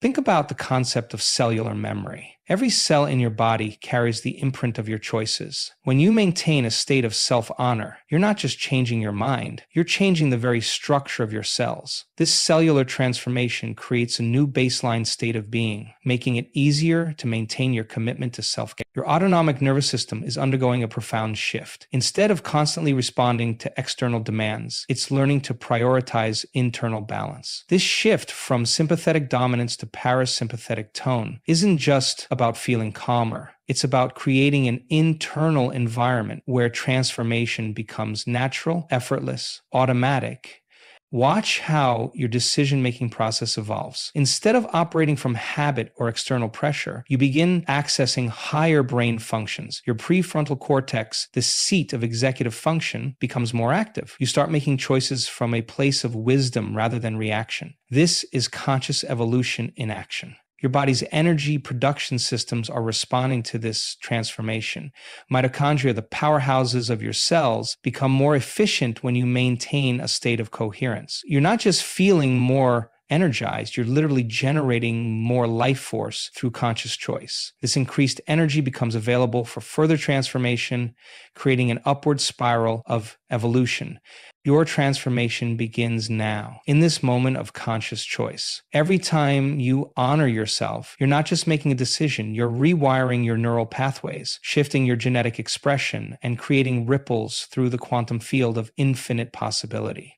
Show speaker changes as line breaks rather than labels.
Think about the concept of cellular memory. Every cell in your body carries the imprint of your choices. When you maintain a state of self honor, you're not just changing your mind, you're changing the very structure of your cells. This cellular transformation creates a new baseline state of being, making it easier to maintain your commitment to self care. Your autonomic nervous system is undergoing a profound shift. Instead of constantly responding to external demands, it's learning to prioritize internal balance. This shift from sympathetic dominance to parasympathetic tone isn't just about feeling calmer. It's about creating an internal environment where transformation becomes natural, effortless, automatic. Watch how your decision making process evolves. Instead of operating from habit or external pressure, you begin accessing higher brain functions. Your prefrontal cortex, the seat of executive function, becomes more active. You start making choices from a place of wisdom rather than reaction. This is conscious evolution in action. Your body's energy production systems are responding to this transformation. Mitochondria, the powerhouses of your cells, become more efficient when you maintain a state of coherence. You're not just feeling more energized, you're literally generating more life force through conscious choice. This increased energy becomes available for further transformation, creating an upward spiral of evolution. Your transformation begins now, in this moment of conscious choice. Every time you honor yourself, you're not just making a decision, you're rewiring your neural pathways, shifting your genetic expression, and creating ripples through the quantum field of infinite possibility.